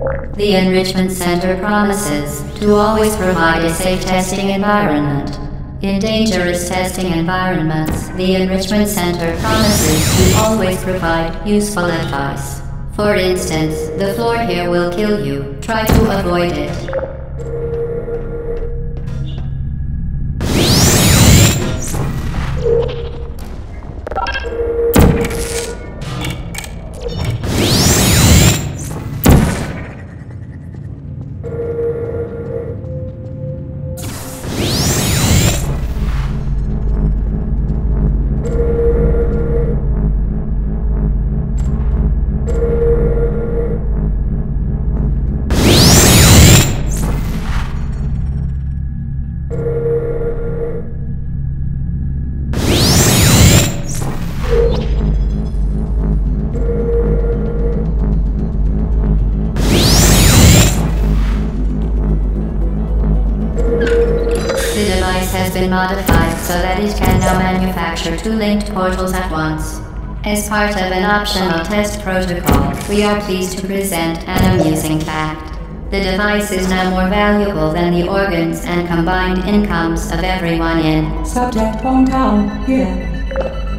The Enrichment Center promises to always provide a safe testing environment. In dangerous testing environments, the Enrichment Center promises to always provide useful advice. For instance, the floor here will kill you. Try to avoid it. Device has been modified so that it can now manufacture two linked portals at once. As part of an optional test protocol, we are pleased to present an amusing fact. The device is now more valuable than the organs and combined incomes of everyone in Subject hometown here.